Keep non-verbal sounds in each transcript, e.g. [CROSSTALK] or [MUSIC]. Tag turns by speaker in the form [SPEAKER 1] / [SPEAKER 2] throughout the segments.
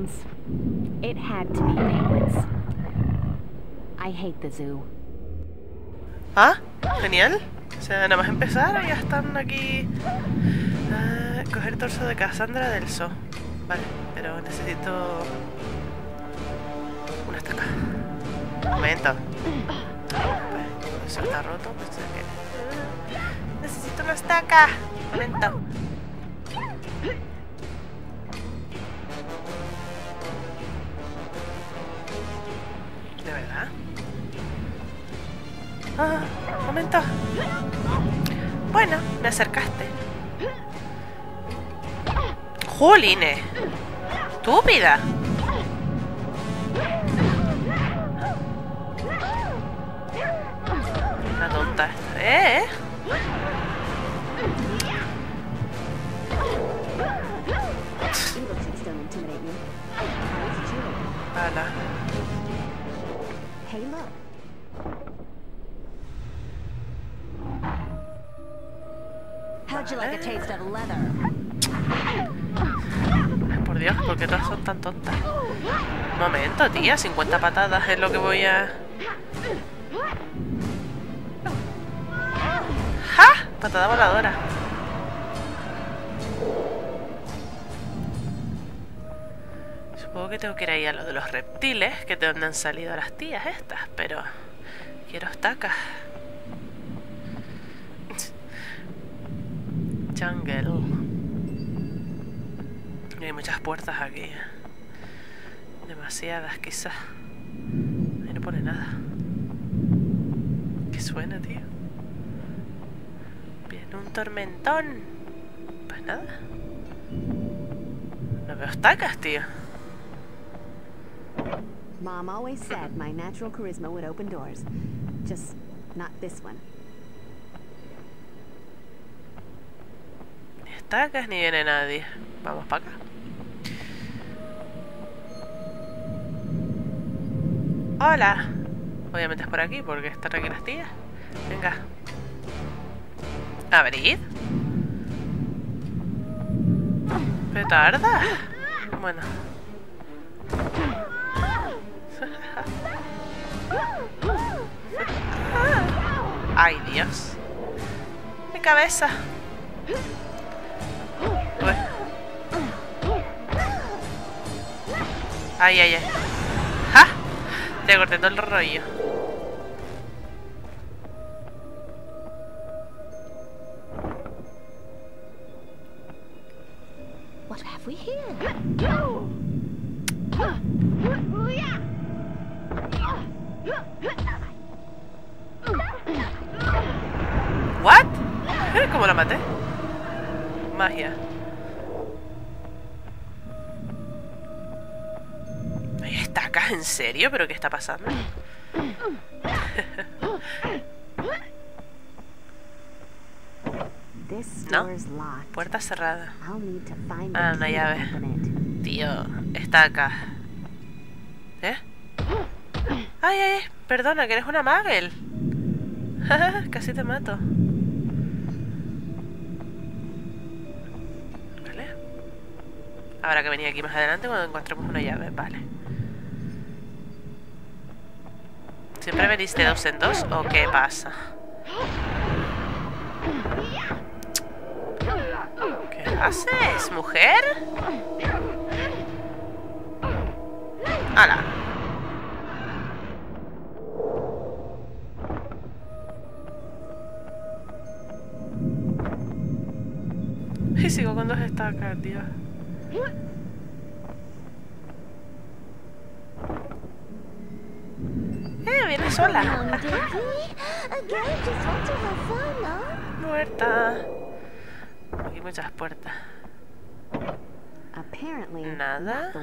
[SPEAKER 1] penguins. It had to be penguins. I hate the zoo.
[SPEAKER 2] Ah, genial. O sea, nada más empezar, ya están aquí. Ah, coger torso de Cassandra del Zoo. Vale, pero necesito. Una estaca. Un momento. Eso está roto, pues que. Necesito una estaca. Un momento. ¿De verdad? Ah, momento. Bueno, me acercaste. ¡Juline! ¡Estúpida! La tonta. ¿Eh? Ala.
[SPEAKER 1] Hey, look. How'd you like a taste of leather?
[SPEAKER 2] Por Dios, ¿por qué todas son tan tontas? Momento, tía. 50 patadas es lo que voy a... ¡Ja! Patada voladora. Supongo que tengo que ir ahí a lo de los reptiles, que de donde han salido las tías estas, pero... Quiero estacas. Jungle. Hay muchas puertas aquí. Demasiadas, quizás. Ahí no pone nada. ¿Qué suena, tío? Viene un tormentón. Pues nada. No veo estacas, tío.
[SPEAKER 1] Mom always said my natural charisma would open doors. Just not this one.
[SPEAKER 2] Ni estacas ni viene nadie. Vamos para acá. Hola. Obviamente es por aquí porque están aquí las tías. Venga. Abrid. ¿Petarda? Bueno. Ay, Dios. Mi cabeza. Uy. Ay, ay, ay. Te corté todo el rollo. Magia. ¿Hay estacas? ¿En serio? ¿Pero qué está pasando? No. Puerta cerrada. Ah, una llave. Tío, estaca. ¿Eh? Ay, ay, ay, perdona, que eres una magel. [LAUGHS] Casi te mato. Habrá que venir aquí más adelante cuando encontremos una llave, vale. ¿Siempre venís de dos en dos o qué pasa? ¿Qué haces, mujer? ¡Hala! Y sigo con dos estacas, tío. Sola!
[SPEAKER 1] Again, just want to have fun, no?
[SPEAKER 2] Muerta. Aquí hay muchas puertas.
[SPEAKER 1] Apparently,
[SPEAKER 2] Nada.
[SPEAKER 1] not the.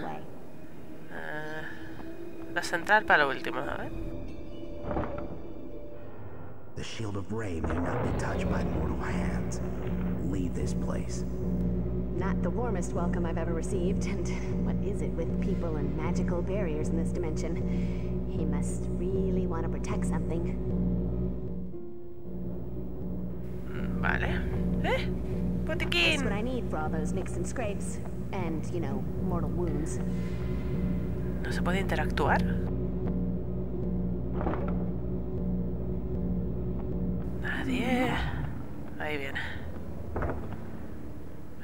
[SPEAKER 2] Ah, la central para lo último, a ver.
[SPEAKER 3] The shield of Ray may not be touched by mortal hands. Leave this place.
[SPEAKER 1] Not the warmest welcome I've ever received, and what is it with people and magical barriers in this dimension? He must want to protect something.
[SPEAKER 2] Vale. ¡Eh!
[SPEAKER 1] That's what
[SPEAKER 2] ¡Botiquín!
[SPEAKER 1] I need for all those nicks and scrapes, and, you know, mortal wounds.
[SPEAKER 2] ¿No se puede interactuar? Nadie. Ahí viene.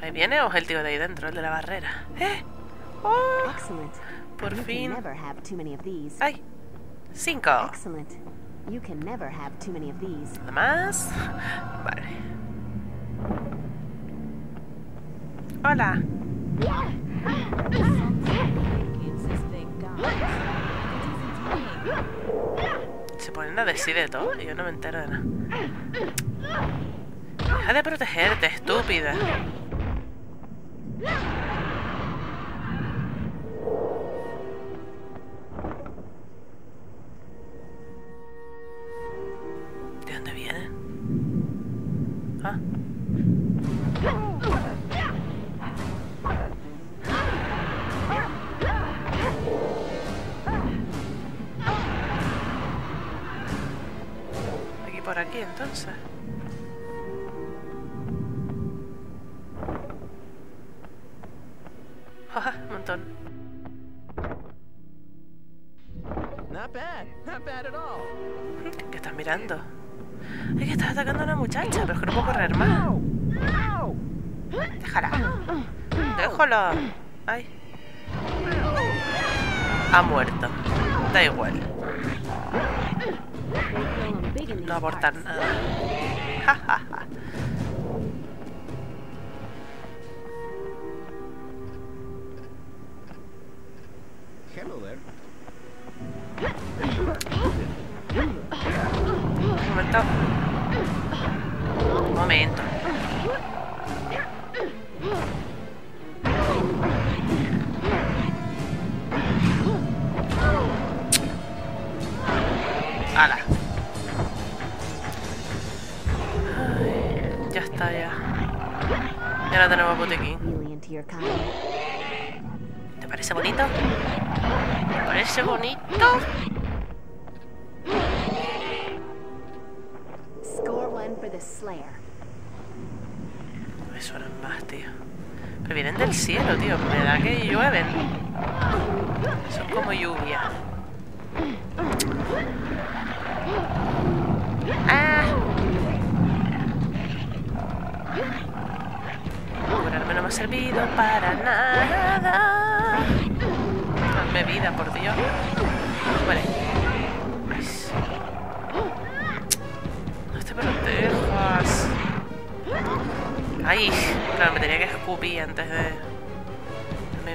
[SPEAKER 2] ¿Ahí viene o es el tío de ahí dentro, el de la barrera? ¡Eh! ¡Oh!
[SPEAKER 1] Excellent.
[SPEAKER 2] Por fin.
[SPEAKER 1] never have too many of these.
[SPEAKER 2] ¡Ay! Cinco.
[SPEAKER 1] Excellent. You can never have too many of these.
[SPEAKER 2] Nada más. Vale. Hola. Se ponen a decir de todo y yo no me entero de nada. Deja de protegerte, estúpida.
[SPEAKER 4] Hello there.
[SPEAKER 2] Momento. Un momento.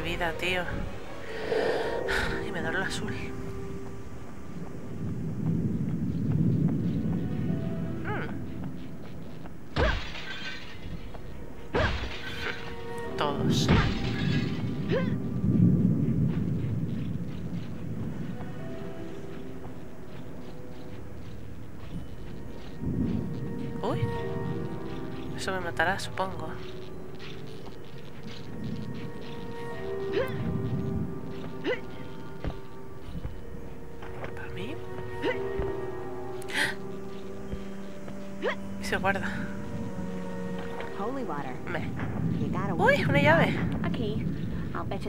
[SPEAKER 2] Vida, tío. Y me da el azul. Mm. Todos. Uy. Eso me matará, supongo.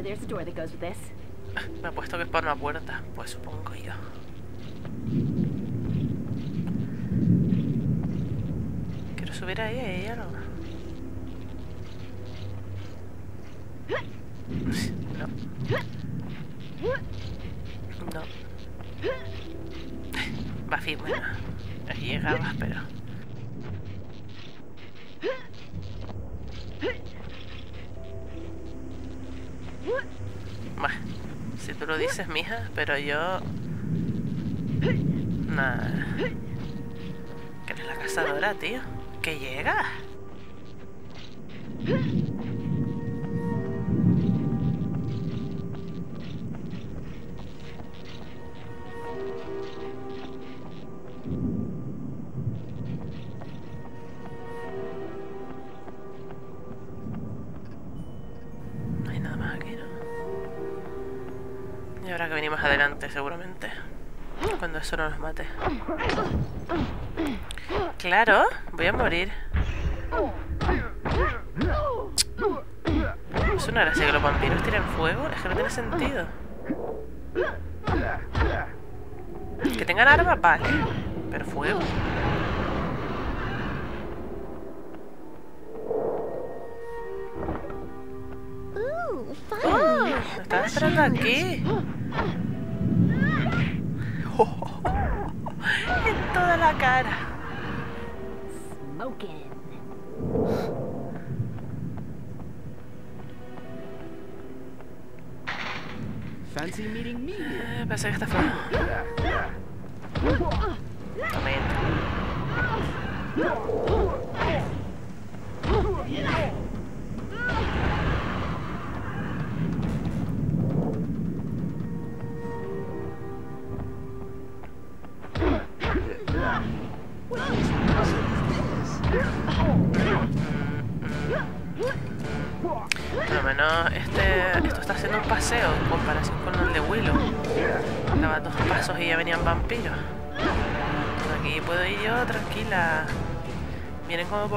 [SPEAKER 1] There's a door that goes with this.
[SPEAKER 2] Me ha puesto que es para una puerta. Pues supongo yo. Quiero subir ahí, ahí algo. Yo. Nah. Que eres la cazadora, tío. Que llega. Eso no nos mate. Claro, voy a morir. Es una gracia que los vampiros tiren fuego. Es que no tiene sentido. Que tengan armas, vale. Pero fuego. Oh, me estaba esperando aquí. En toda la cara.
[SPEAKER 1] Smoking.
[SPEAKER 4] Fancy meeting me here.
[SPEAKER 2] Eh, pensé que está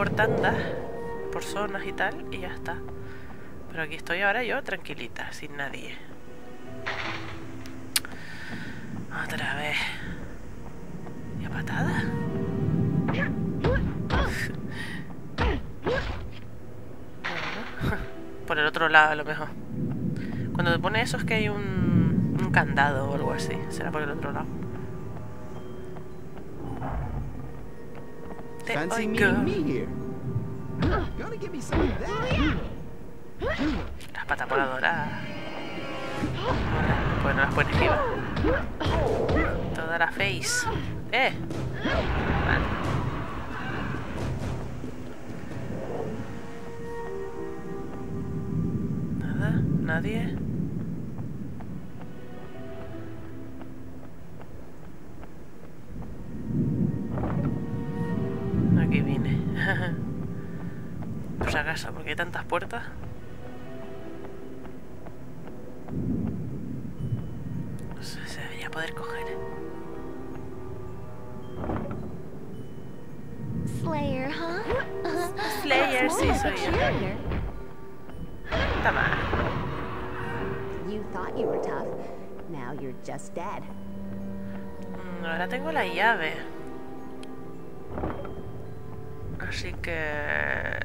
[SPEAKER 2] por tandas, por zonas y tal, y ya está. Pero aquí estoy ahora yo tranquilita, sin nadie. Otra vez. ¿Y a patada? [LAUGHS] Por el otro lado, a lo mejor. Cuando te pone eso es que hay un, un candado o algo así. Será por el otro lado.
[SPEAKER 4] Fancy meeting me here. Gonna give me some of that.
[SPEAKER 2] Voladoras. Pues no las puedes esquivar. Toda la face. ¡Eh! Vale. Nada, nadie. Acaso, porque hay tantas puertas. Se, se debería poder coger.
[SPEAKER 1] Slayer, huh? Uh,
[SPEAKER 2] Slayer, sí, soy yo. Toma.
[SPEAKER 1] You thought you were tough. Now you're just dead.
[SPEAKER 2] Mm, Ahora tengo la llave. Así que...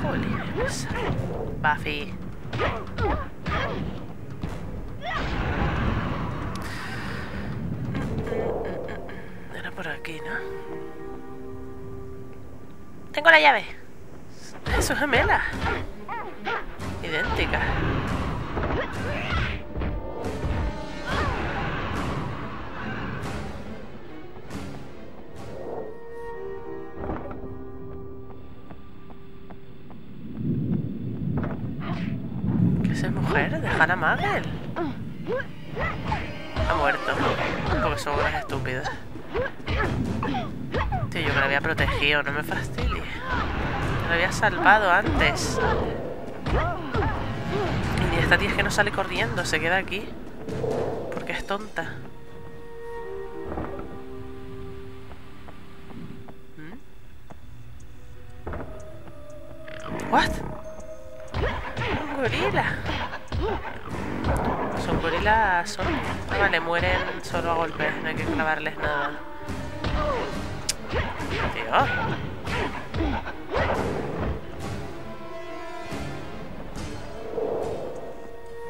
[SPEAKER 2] Jolines. Buffy. Era por aquí, ¿no? Tengo la llave. ¿Qué es mujer? Dejar a Magel. Ha muerto. Porque son unas estúpidas. Tío, yo que la había protegido, no me fastidies. Me había salvado antes. Y esta tía es que no sale corriendo, se queda aquí. Porque es tonta. ¿Mm? ¿What? Un gorila. Ah, vale, mueren solo a golpes, no hay que clavarles nada. Tío.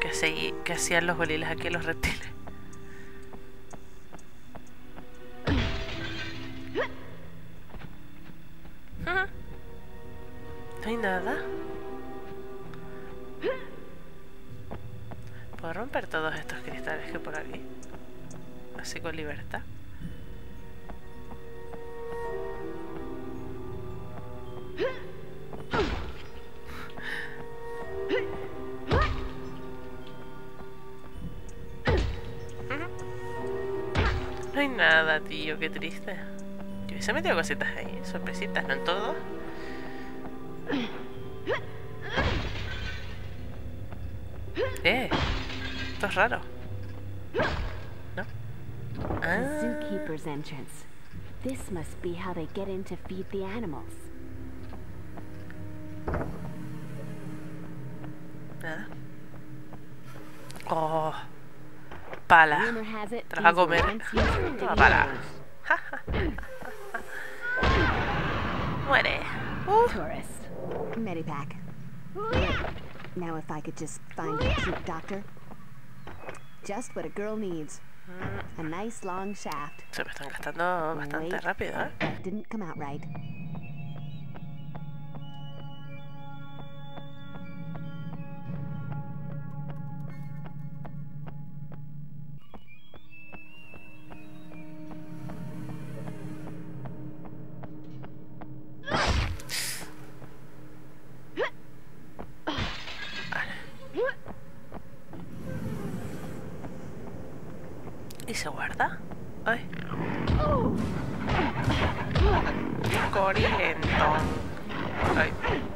[SPEAKER 2] ¿Qué, hacía- qué hacían los gorilas aquí, los reptiles? No hay nada, tío, qué triste. Yo hubiese metido cositas ahí, sorpresitas, no en todo. Eh, esto es raro. ¿No? Ah,
[SPEAKER 1] zookeeper's entrance. This must be how they get in to feed the animals.
[SPEAKER 2] Nada. Oh. Pala. Te vas a comer.
[SPEAKER 1] once used for
[SPEAKER 2] Toma pala. Muere. Uh.
[SPEAKER 1] Medipack. Now if I could just find a cute doctor. Just what a girl needs. A nice long shaft.
[SPEAKER 2] Se me están gastando bastante rápido, ¿eh?
[SPEAKER 1] Didn't come out right.
[SPEAKER 2] Ay.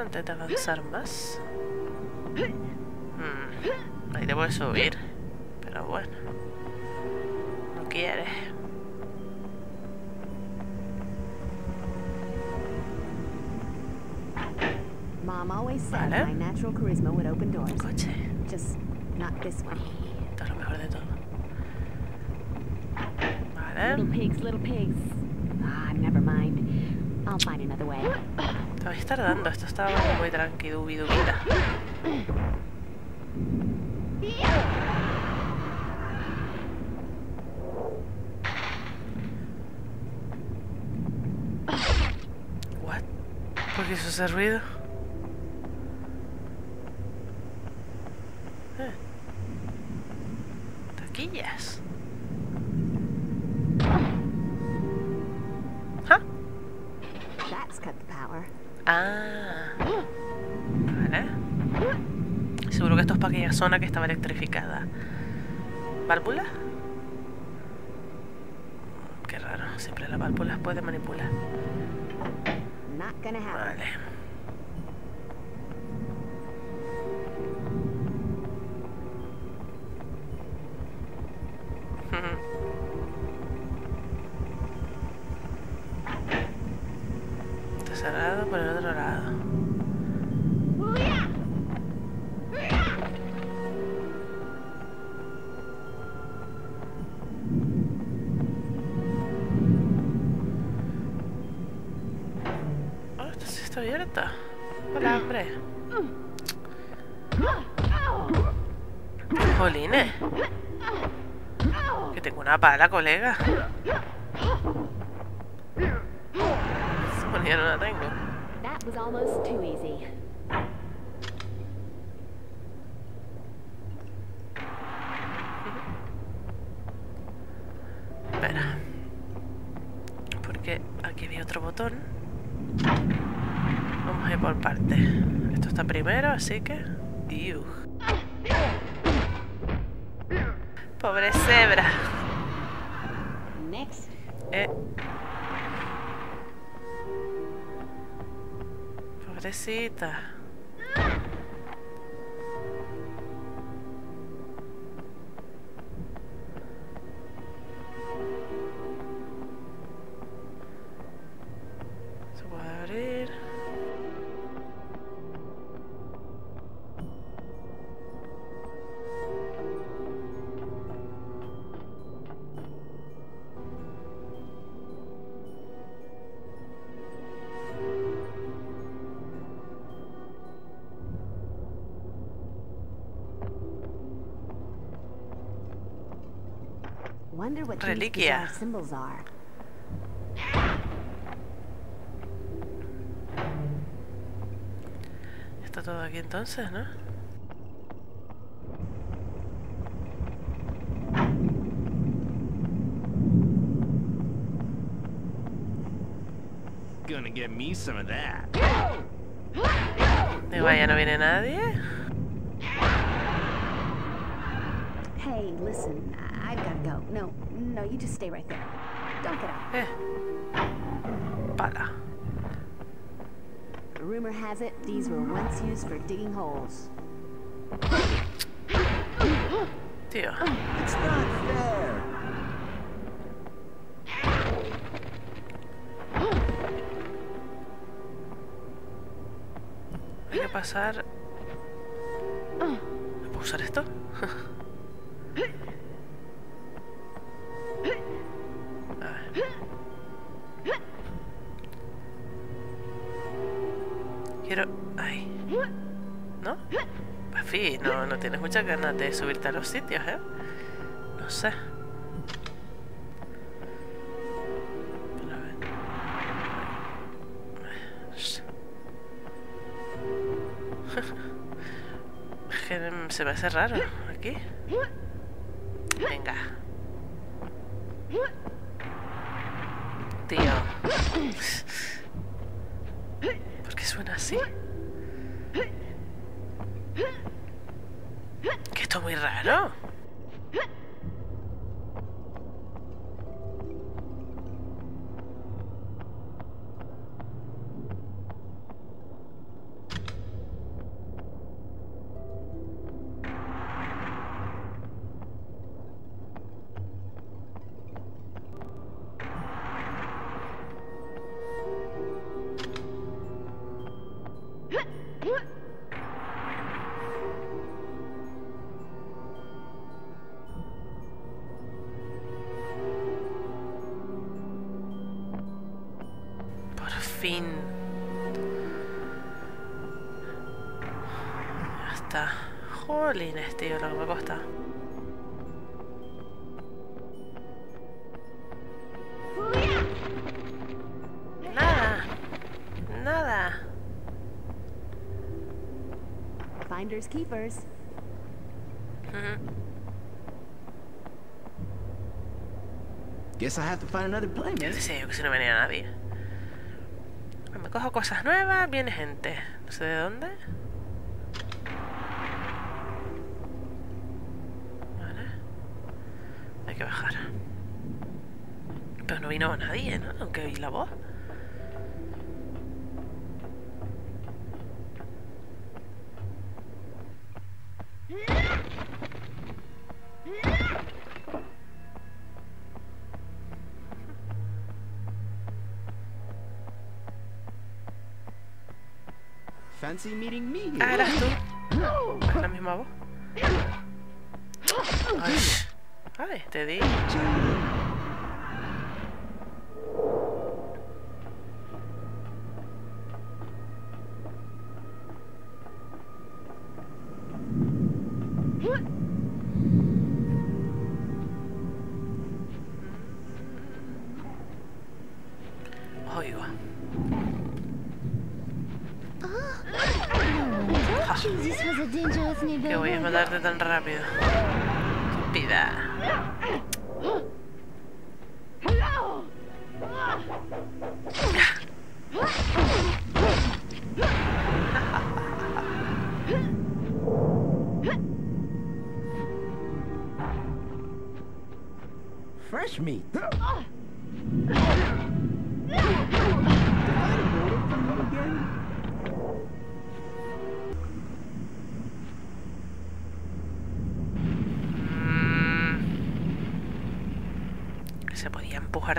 [SPEAKER 2] Antes de avanzar más. Hmm, Ahí debo de subir. Pero bueno. No quiere.
[SPEAKER 1] Mom always said
[SPEAKER 2] Vale.
[SPEAKER 1] my natural charisma would open doors.
[SPEAKER 2] Coche.
[SPEAKER 1] Just not this one.
[SPEAKER 2] Esto es lo mejor de todo.
[SPEAKER 1] Little pigs, little pigs. Ah, never mind. I'll find another way.
[SPEAKER 2] Te vais tardando. Esto estaba muy tranqui, dubi, dubita. What? ¿Por qué hizo ese ruido? Eh. Taquillas. ¿Ah?
[SPEAKER 1] That's cut the power.
[SPEAKER 2] Ah. Vale. Seguro que esto es para aquella zona que estaba electrificada. ¿Válvula? Qué raro. Siempre las válvulas puede manipular. Vale. Pala, colega. Bueno, ya no la tengo. Espera. Porque aquí había otro botón. Vamos a ir por parte. Esto está primero, así que... Iu. Pobre cebra. Eh. Pobrecita. Reliquia.
[SPEAKER 1] bizarre symbols are.
[SPEAKER 2] Está todo aquí entonces, ¿no?
[SPEAKER 4] gonna get me some of that.
[SPEAKER 2] De vaya, no viene nadie.
[SPEAKER 1] Hey, listen, I- I've gotta go. No, no, you just stay right there. Don't get out.
[SPEAKER 2] Eh. Pala.
[SPEAKER 1] Rumor has it these were once used for digging holes.
[SPEAKER 2] Tío.
[SPEAKER 3] It's not fair.
[SPEAKER 2] Hay que pasar. ¿No puedo usar esto? [LAUGHS] no, tienes muchas ganas de subirte a los sitios, ¿eh? No sé. [LAUGHS] Se me hace raro aquí. Venga. Tío. ¿Por qué suena así? Esto es muy raro.
[SPEAKER 1] Keepers.
[SPEAKER 3] Guess I have to find another
[SPEAKER 2] decía yo que si no venía nadie. Me cojo cosas nuevas, viene gente. No sé de dónde. Vale. Hay que bajar. Pero no vino nadie, ¿no? Aunque oí la voz.
[SPEAKER 4] Fancy meeting me
[SPEAKER 2] Ah, eras tú. Es la misma voz. Ay, ay te di. Matarte tan rápido.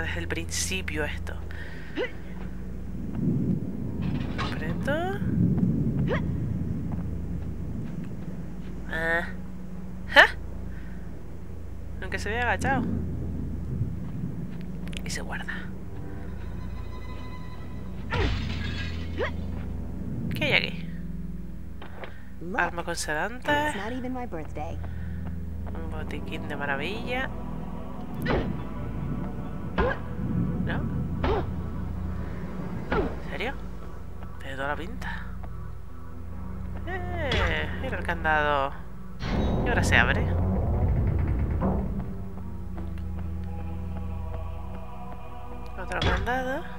[SPEAKER 2] Desde el principio esto. Apreto. Ah. ¡Ja! Aunque se había agachado. Y se guarda. ¿Qué hay aquí? Arma con sedante. Un botiquín de maravilla. Pinta. Eh, mira el candado. Y ahora se abre. Otro candado.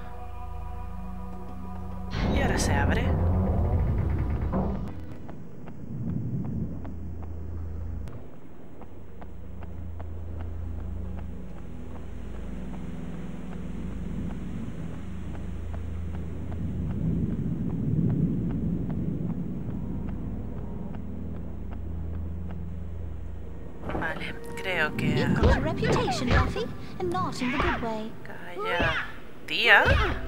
[SPEAKER 2] Vale, creo que... Calla. Tía,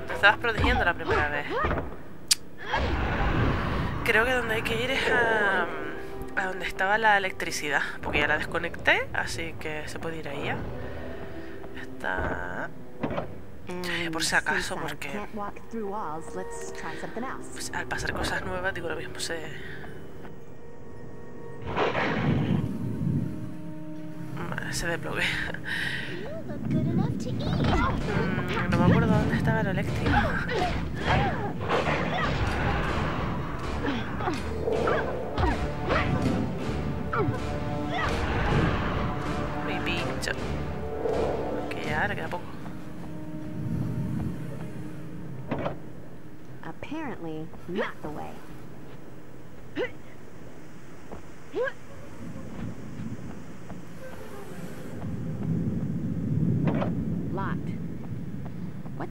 [SPEAKER 2] te estabas protegiendo la primera vez. Creo que donde hay que ir es a, a donde estaba la electricidad, porque ya la desconecté, así que se puede ir ahí ya. Está... Por si acaso,
[SPEAKER 1] since I
[SPEAKER 2] porque-. Pues, al pasar cosas nuevas, digo, lo mismo se... Se desbloquea.
[SPEAKER 5] You look good enough to eat.
[SPEAKER 2] Mm, No me acuerdo dónde estaba la eléctrica. Mi pincho. Que ya le queda poco.
[SPEAKER 1] Apparently, not the way.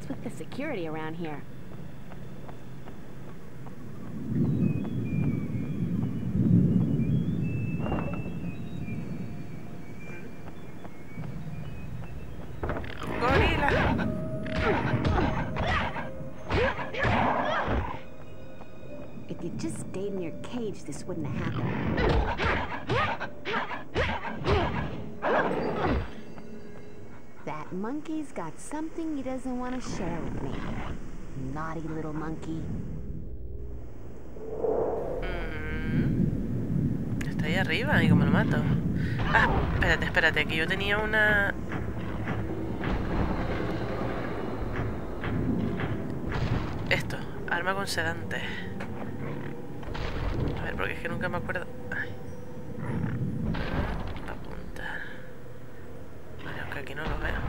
[SPEAKER 1] What's with the security around here? If you just stayed in your cage, this wouldn't have happened. Monkey's got something he doesn't want to share with me. Naughty little monkey.
[SPEAKER 2] Está ahí arriba y como lo mato. Ah, espérate, espérate, que yo tenía una... Esto, arma con sedante. A ver, porque es que nunca me acuerdo. Aquí no lo veo.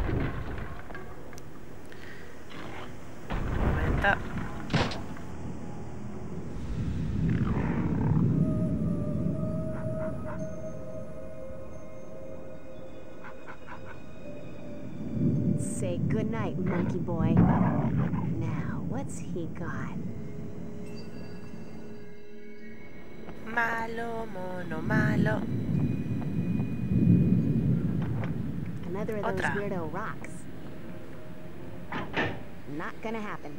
[SPEAKER 1] Say goodnight, monkey boy. Now, what's he got?
[SPEAKER 2] Malo, mono, malo. Otra.
[SPEAKER 1] weirdo rocks. Not gonna happen.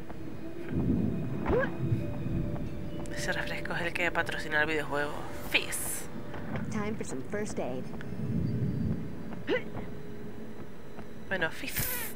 [SPEAKER 2] Ese refresco es el que patrocina el videojuego. Fizz.
[SPEAKER 1] Time for some first aid.
[SPEAKER 2] Bueno, Fizz.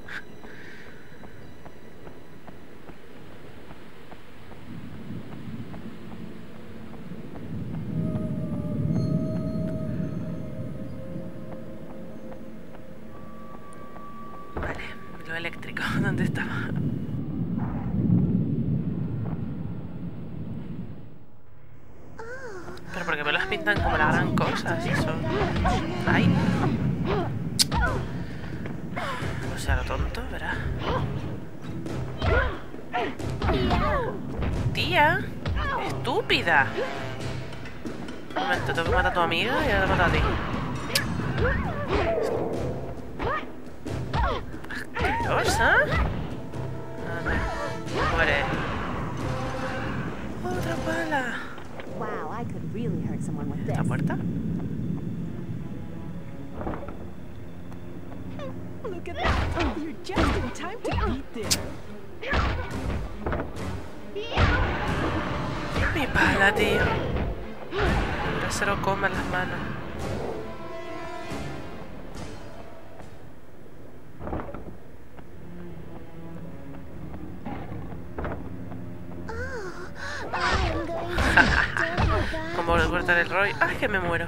[SPEAKER 2] Cortar el rollo. ¡Ay, que me muero!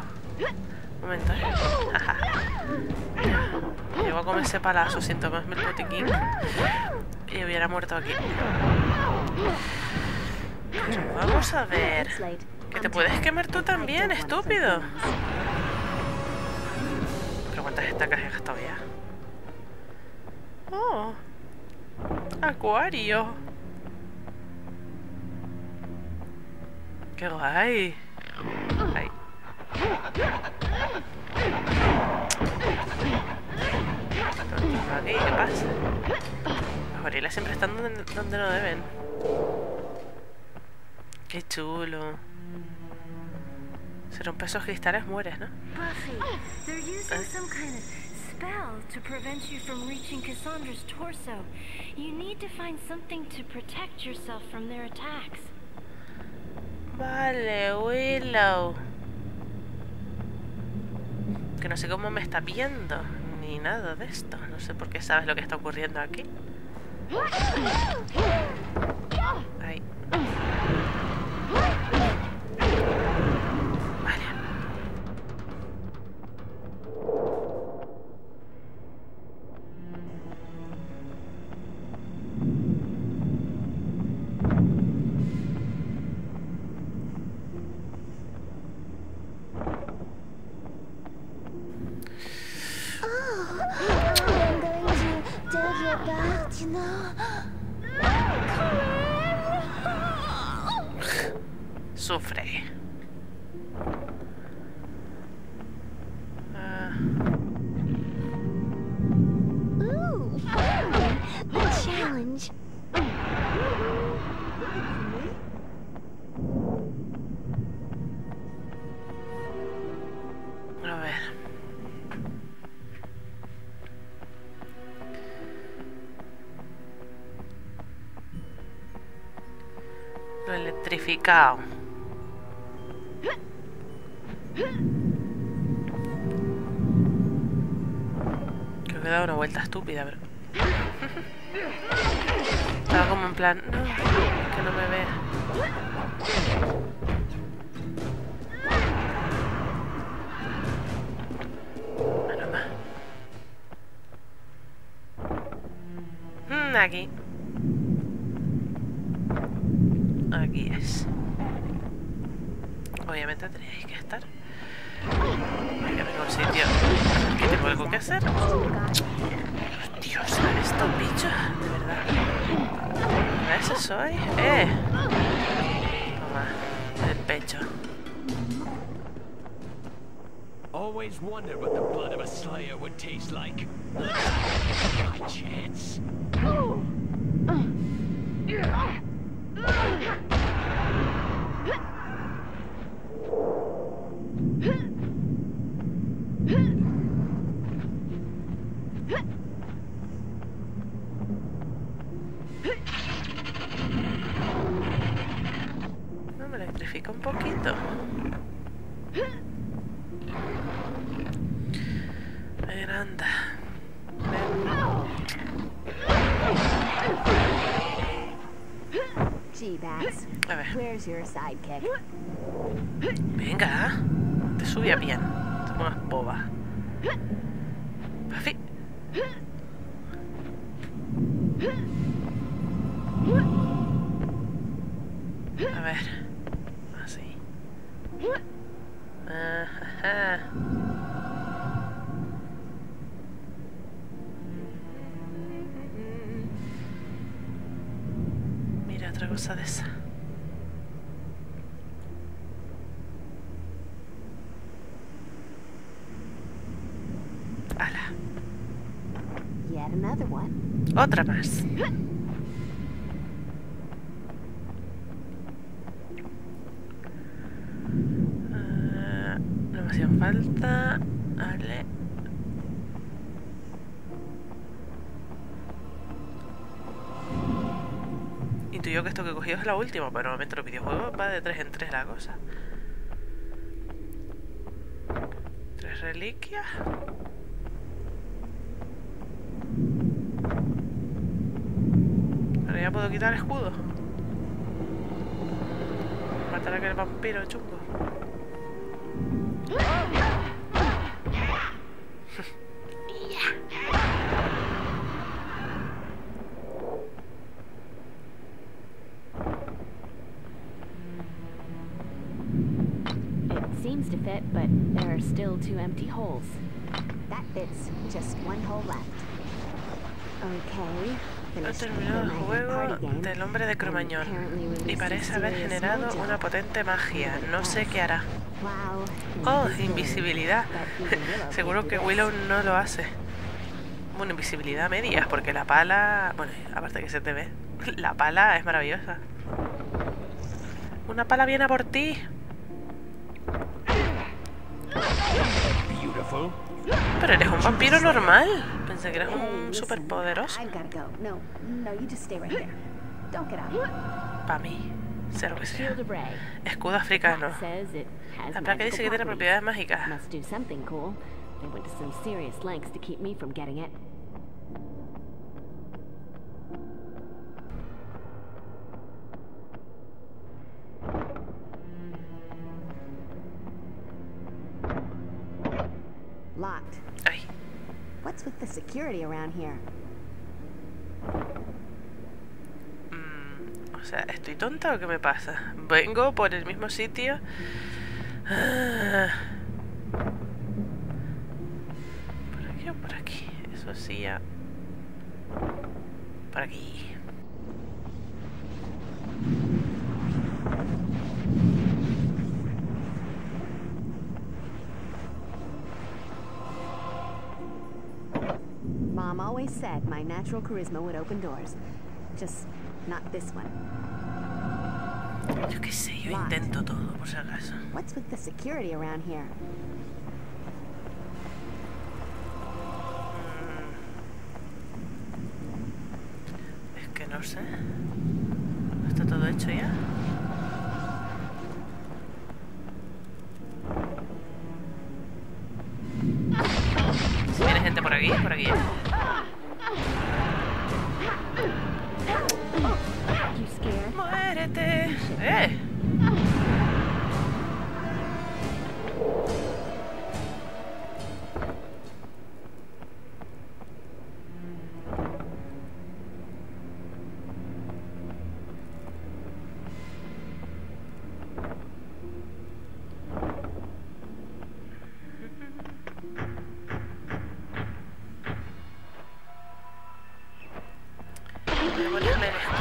[SPEAKER 2] Un momento, ¿eh? A comer ese palazo, siento más mil botiquín. Y hubiera muerto aquí. Vamos a ver. Que te puedes quemar tú también, estúpido. Pero cuántas estacas he gastado ya. Oh. Acuario. ¡Qué guay! ¿Qué pasa? Los gorilas siempre están donde, donde no deben. Qué chulo. Si rompes esos cristales mueres, ¿no?
[SPEAKER 6] Buffy, they're using some kind of spell to prevent you from reaching Cassandra's torso. You need to find something to protect yourself from their attacks.
[SPEAKER 2] Vale, Willow. Que no sé cómo me está viendo, ni nada de esto. No sé por qué sabes lo que está ocurriendo aquí. Electrificado. Creo que he dado una vuelta estúpida, pero... Estaba como en plan... Que no me vea. Mm, aquí. Aquí es. Obviamente tendríais que estar. Hay que un sitio. Aquí tengo algo que hacer. Dios, estos bichos, de verdad. ¿Ese soy? ¡Eh! Toma, el pecho.
[SPEAKER 7] Always wondered what the blood of a slayer would taste like. My chance.
[SPEAKER 2] No me electrifica un poquito. A ver, anda.
[SPEAKER 1] Gee, Bax,
[SPEAKER 2] A ver.
[SPEAKER 1] where's your sidekick?
[SPEAKER 2] Venga, te subía bien. Te pongas boba. Buffy. A ver. Así. Ajá. Mira otra cosa de. Ala.
[SPEAKER 1] Yet another one.
[SPEAKER 2] Otra más. Ah, no me hacían falta. Vale. Intuyo que esto que he cogido es la última, pero normalmente los videojuegos va de 3 en 3 la cosa. Tres reliquias. Puedo quitar el escudo. Matar a aquel vampiro chungo.
[SPEAKER 1] It seems to fit, but there are still two empty holes. That fits. Just one hole left. Okay.
[SPEAKER 2] Ha
[SPEAKER 1] finished
[SPEAKER 2] terminado el juego del hombre de Cromañón y parece haber generado una potente magia. No sé qué hará. Oh, invisibilidad. [LAUGHS] Seguro que Willow no lo hace. Bueno, invisibilidad a medias, porque la pala... Bueno, aparte que se te ve. [LAUGHS] La pala es maravillosa. Una pala viene a por ti. Pero eres un vampiro normal. Pensé que eras un superpoderoso. Para mí, sea lo que sea. Escudo africano. La placa dice que tiene propiedades mágicas.
[SPEAKER 1] What's with the security around here?
[SPEAKER 2] o sea, ¿estoy tonta o qué me pasa? Vengo por el mismo sitio. Ah. ¿Por aquí o por aquí? Eso sí ya. Por aquí.
[SPEAKER 1] Always said my natural charisma would open doors. Just not this one.
[SPEAKER 2] Yo qué sé, yo intento todo, por si acaso.
[SPEAKER 1] What's with the security around here?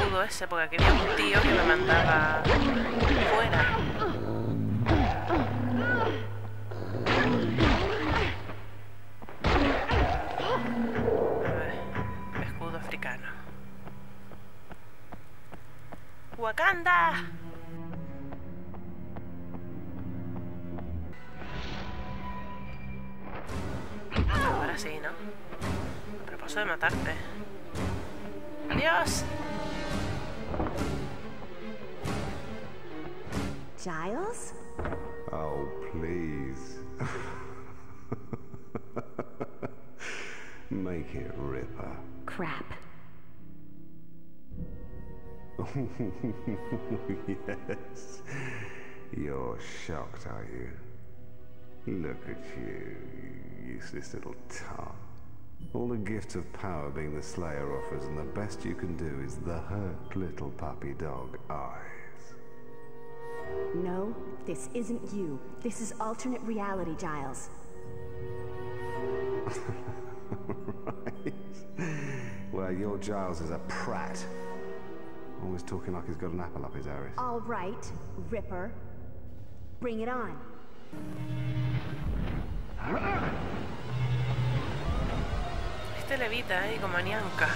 [SPEAKER 2] Escudo ese porque aquí había un tío que me mandaba fuera. Ver, escudo africano. ¡Wakanda! Ahora sí, ¿no? A propósito de matarte. Adiós.
[SPEAKER 1] Giles?
[SPEAKER 8] Oh, please. [LAUGHS] Make it Ripper.
[SPEAKER 1] Crap. [LAUGHS]
[SPEAKER 8] yes. You're shocked, are you? Look at you, you useless little tart. All the gifts of power being the Slayer offers, and the best you can do is the hurt little puppy dog eyes.
[SPEAKER 1] No, this isn't you. This is alternate reality, Giles. [LAUGHS]
[SPEAKER 8] right. Well, your Giles is a prat. Always talking like he's got an apple up his arse.
[SPEAKER 1] All right, Ripper. Bring it on. [LAUGHS]
[SPEAKER 2] Levita, ¿eh? Como Nianca.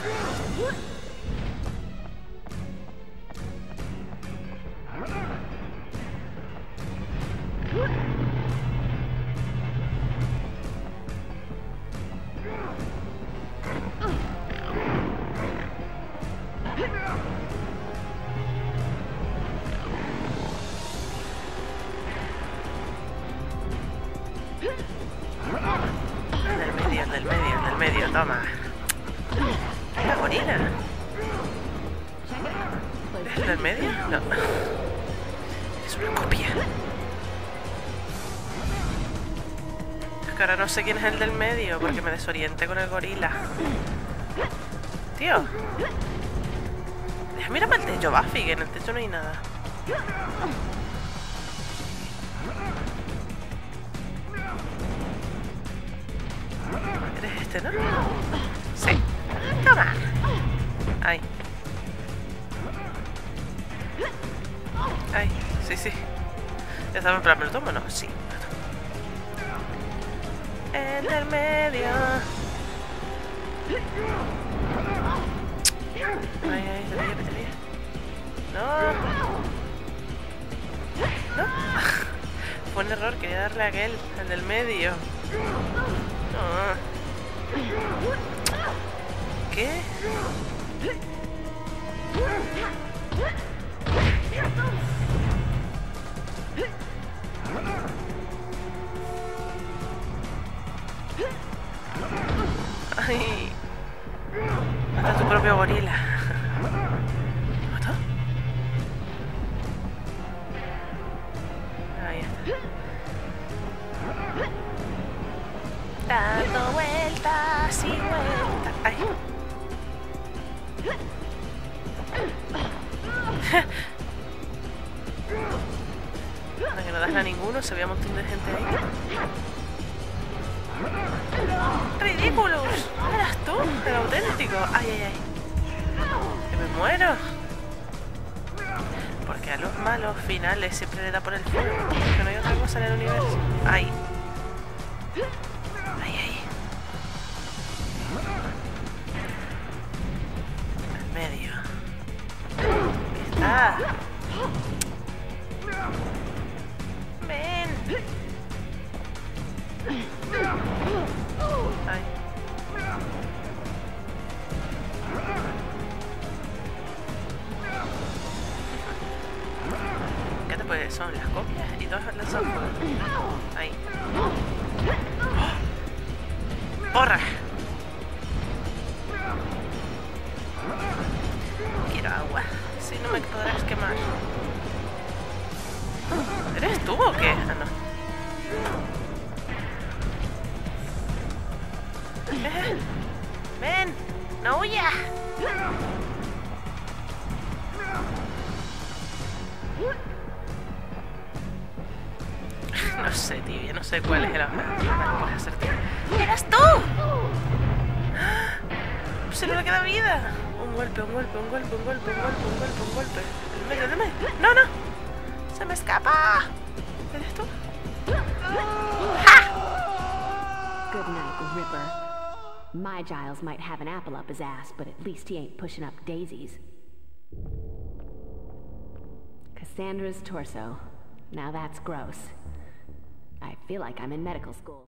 [SPEAKER 2] Sé quién es el del medio porque me desorienté con el gorila. Tío. Deja, mira para el techo, Buffy, que en el techo no hay nada. Te veía, te veía. No. No. Fue un error, quería darle a aquel, al del medio. No. ¿Qué? Ay. Mata a tu propio gorila. ¿Lo mató? Ahí está. Dando vueltas y vueltas. Ay. [LAUGHS] Anda que no das a ninguno, se veía un montón de gente ahí. Los finales siempre le da por el fuego. Que no hay otra cosa en el universo. ¡Ay! Son las copias
[SPEAKER 1] Might have an apple up his ass, but at least he ain't pushing up daisies. Cassandra's torso. Now that's gross. I feel like I'm in medical school.